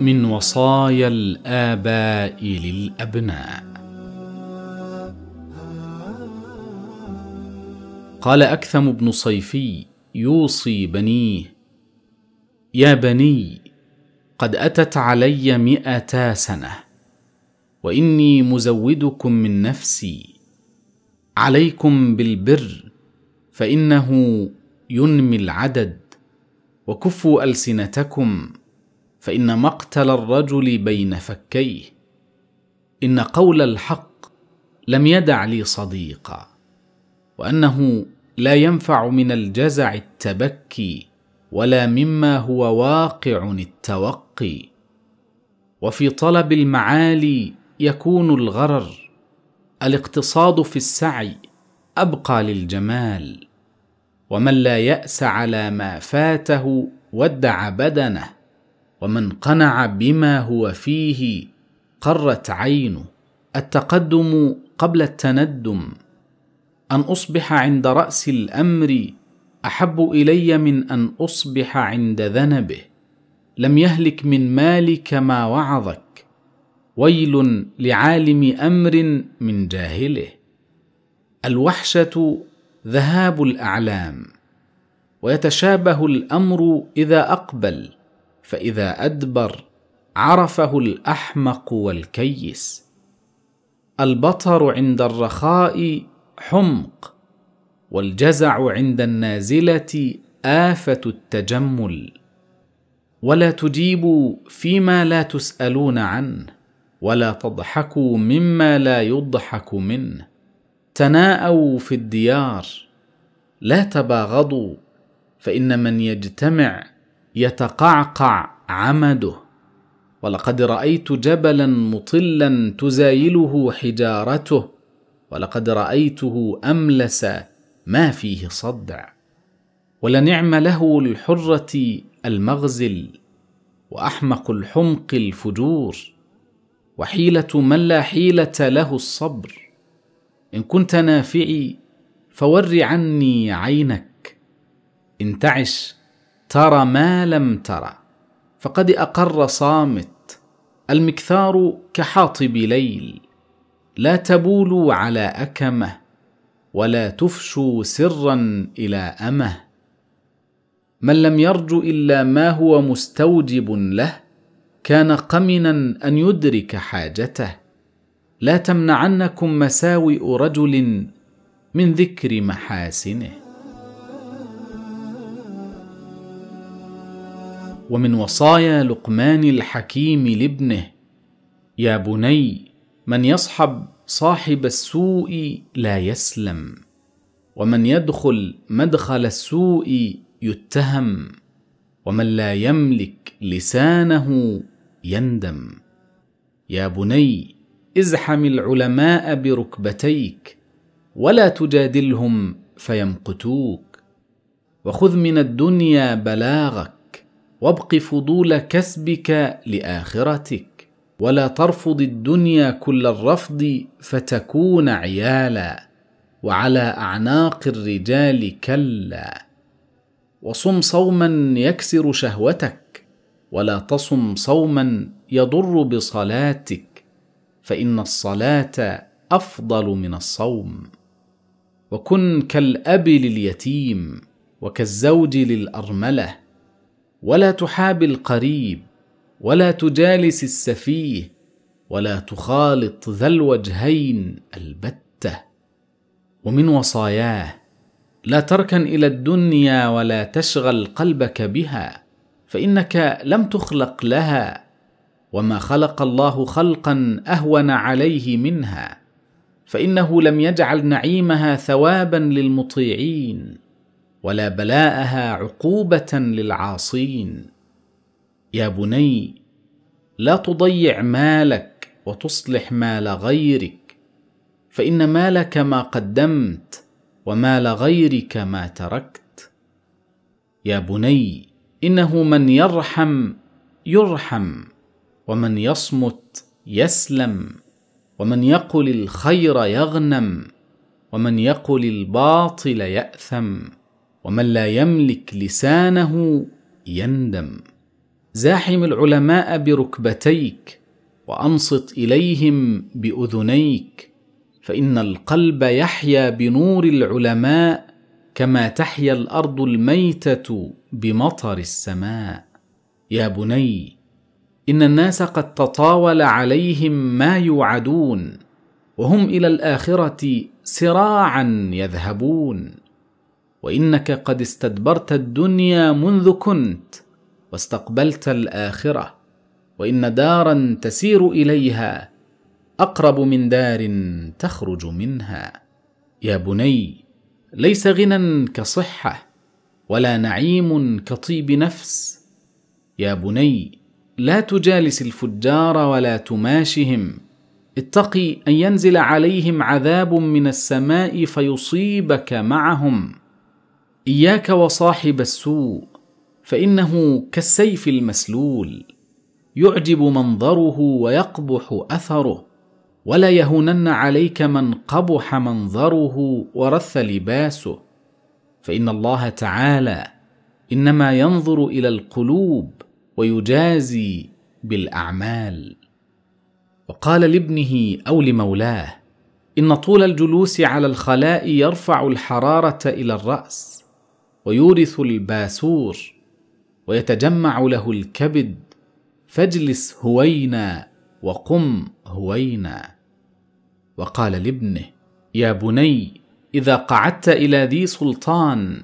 من وصايا الآباء للأبناء. قال أكثم بن صيفي يوصي بنيه يا بني قد أتت علي مئتا سنة وإني مزودكم من نفسي. عليكم بالبر فإنه ينمي العدد وكفوا ألسنتكم فإن مقتل الرجل بين فكيه. إن قول الحق لم يدع لي صديقا وأنه لا ينفع من الجزع التبكي ولا مما هو واقع التوقي. وفي طلب المعالي يكون الغرر الاقتصاد في السعي أبقى للجمال. ومن لا يأس على ما فاته ودع بدنه. ومن قنع بما هو فيه قرت عينه. التقدم قبل التندم. أن أصبح عند رأس الأمر أحب إلي من أن أصبح عند ذنبه. لم يهلك من مالك ما وعظك. ويل لعالم أمر من جاهله. الوحشة ذهاب الأعلام. ويتشابه الأمر إذا أقبل. فإذا أدبر عرفه الأحمق والكيس. البطر عند الرخاء حمق والجزع عند النازلة آفة التجمل. ولا تجيبوا فيما لا تسألون عنه ولا تضحكوا مما لا يضحك منه. تناءوا في الديار لا تباغضوا فإن من يجتمع يتقعقع عمده. ولقد رأيت جبلا مطلا تزايله حجارته. ولقد رأيته أملس ما فيه صدع. ولنعم له الحرة المغزل وأحمق الحمق الفجور. وحيلة من لا حيلة له الصبر. إن كنت نافعي فور عني عينك. ان تعش ترى ما لم ترى فقد أقر صامت المكثار كحاطب ليل. لا تبولوا على أكمة ولا تفشوا سرا إلى أمة. من لم يرج إلا ما هو مستوجب له كان قمنا أن يدرك حاجته. لا تمنعنكم مساوئ رجل من ذكر محاسنه. ومن وصايا لقمان الحكيم لابنه يا بني من يصحب صاحب السوء لا يسلم ومن يدخل مدخل السوء يتهم ومن لا يملك لسانه يندم. يا بني ازحم العلماء بركبتيك ولا تجادلهم فيمقتوك وخذ من الدنيا بلاغك وابق فضول كسبك لآخرتك. ولا ترفض الدنيا كل الرفض فتكون عيالا. وعلى أعناق الرجال كلا. وصم صوما يكسر شهوتك. ولا تصم صوما يضر بصلاتك. فإن الصلاة أفضل من الصوم. وكن كالأب لليتيم. وكالزوج للأرملة. ولا تحاب القريب ولا تجالس السفيه ولا تخالط ذا الوجهين البتة. ومن وصاياه لا تركن إلى الدنيا ولا تشغل قلبك بها فإنك لم تخلق لها وما خلق الله خلقا أهون عليه منها فإنه لم يجعل نعيمها ثوابا للمطيعين. ولا بلاءها عقوبة للعاصين. يا بني لا تضيع مالك وتصلح مال غيرك فإن مالك ما قدمت ومال غيرك ما تركت. يا بني إنه من يرحم يرحم ومن يصمت يسلم ومن يقل الخير يغنم ومن يقل الباطل يأثم. ومن لا يملك لسانه يندم. زاحم العلماء بركبتيك وأنصت إليهم بأذنيك. فإن القلب يحيا بنور العلماء كما تحيا الأرض الميتة بمطر السماء. يا بني إن الناس قد تطاول عليهم ما يوعدون وهم إلى الآخرة سراعا يذهبون. وإنك قد استدبرت الدنيا منذ كنت واستقبلت الآخرة وإن دارا تسير إليها أقرب من دار تخرج منها. يا بني ليس غنى كصحة ولا نعيم كطيب نفس. يا بني لا تجالس الفجار ولا تماشهم. اتقي أن ينزل عليهم عذاب من السماء فيصيبك معهم. إياك وصاحب السوء فإنه كالسيف المسلول يعجب منظره ويقبح أثره ولا يهونن عليك من قبح منظره ورث لباسه. فإن الله تعالى إنما ينظر إلى القلوب ويجازي بالأعمال. وقال لابنه أو لمولاه إن طول الجلوس على الخلاء يرفع الحرارة إلى الرأس. ويورث الباسور ويتجمع له الكبد. فاجلس هوينا وقم هوينا. وقال لابنه يا بني إذا قعدت إلى ذي سلطان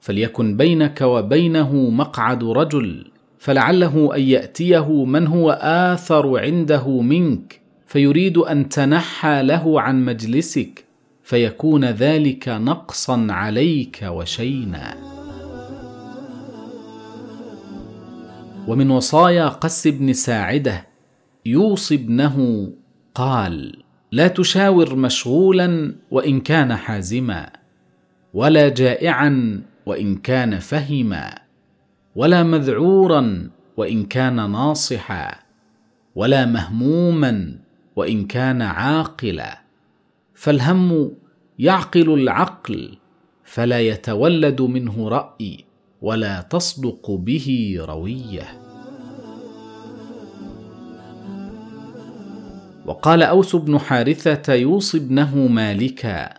فليكن بينك وبينه مقعد رجل فلعله أن يأتيه من هو آثر عنده منك فيريد أن تنحى له عن مجلسك. فيكون ذلك نقصا عليك وشينا. ومن وصايا قس بن ساعدة يوصي ابنه قال لا تشاور مشغولا وإن كان حازما ولا جائعا وإن كان فهما ولا مذعورا وإن كان ناصحا ولا مهموما وإن كان عاقلا. فالهم يعقل العقل فلا يتولد منه رأي ولا تصدق به روية. وقال أوس بن حارثة يوصي ابنه مالكا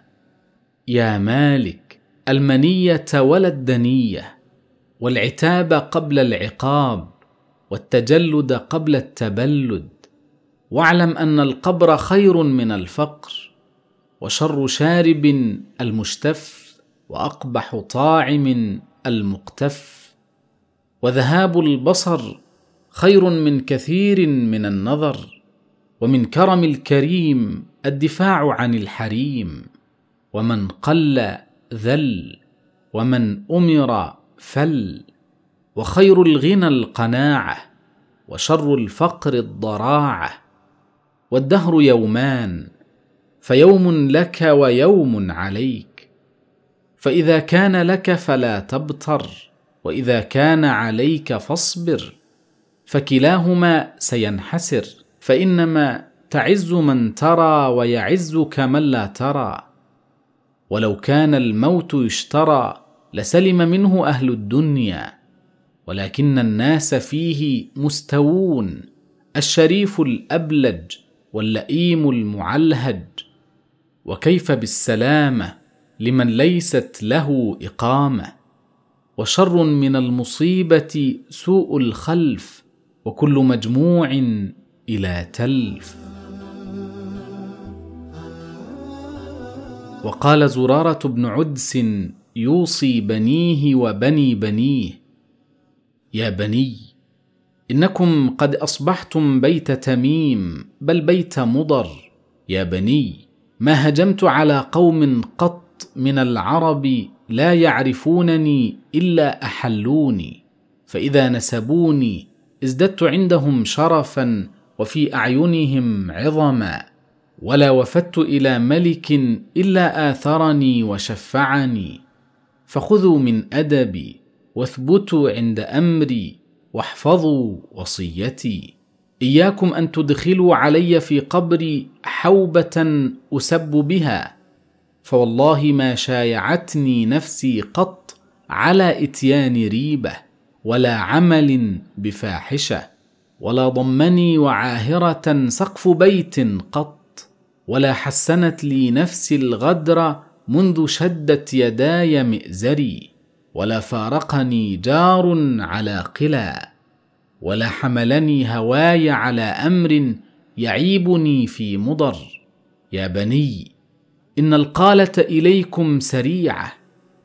يا مالك المنية ولا الدنيه والعتاب قبل العقاب والتجلد قبل التبلد واعلم أن القبر خير من الفقر. وشر شارب المشتف وأقبح طاعم المقتف وذهاب البصر خير من كثير من النظر ومن كرم الكريم الدفاع عن الحريم ومن قل ذل ومن أمر فل وخير الغنى القناعة وشر الفقر الضراعة والدهر يومان فيوم لك ويوم عليك. فإذا كان لك فلا تبتر وإذا كان عليك فاصبر. فكلاهما سينحسر فإنما تعز من ترى ويعزك من لا ترى. ولو كان الموت يشترى لسلم منه أهل الدنيا. ولكن الناس فيه مستوون الشريف الأبلج واللئيم المعلهج وكيف بالسلامه لمن ليست له إقامة. وشر من المصيبة سوء الخلف وكل مجموع إلى تلف. وقال زرارة بن عدس يوصي بنيه وبني بنيه يا بني إنكم قد أصبحتم بيت تميم بل بيت مضر. يا بني ما هجمت على قوم قط من العرب لا يعرفونني إلا أحلوني فإذا نسبوني ازددت عندهم شرفا وفي أعينهم عظما ولا وفدت إلى ملك إلا آثرني وشفعني. فخذوا من أدبي واثبتوا عند أمري واحفظوا وصيتي. إياكم أن تدخلوا علي في قبري حوبة أسب بها فوالله ما شايعتني نفسي قط على إتيان ريبة ولا عمل بفاحشة ولا ضمني وعاهرة سقف بيت قط ولا حسنت لي نفسي الغدر منذ شدت يداي مئزري ولا فارقني جار على قلى ولا حملني هواي على أمر يعيبني في مضر. يا بني إن القالة إليكم سريعة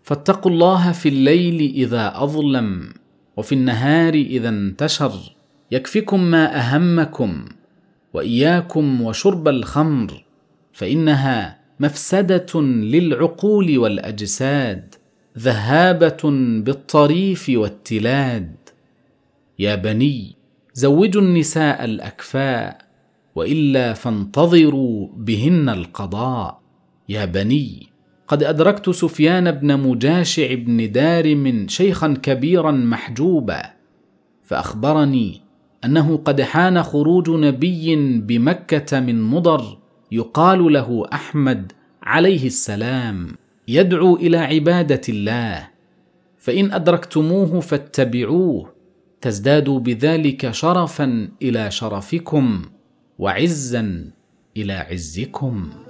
فاتقوا الله في الليل إذا أظلم وفي النهار إذا انتشر يكفكم ما أهمكم وإياكم وشرب الخمر فإنها مفسدة للعقول والأجساد ذهابة بالطريف والتلاد. يا بني زوجوا النساء الأكفاء وإلا فانتظروا بهن القضاء. يا بني قد أدركت سفيان بن مجاشع بن دارم شيخا كبيرا محجوبا فأخبرني أنه قد حان خروج نبي بمكة من مضر يقال له أحمد عليه السلام. يدعو إلى عبادة الله فإن أدركتموه فاتبعوه. تزدادوا بذلك شرفا إلى شرفكم وعزا إلى عزكم.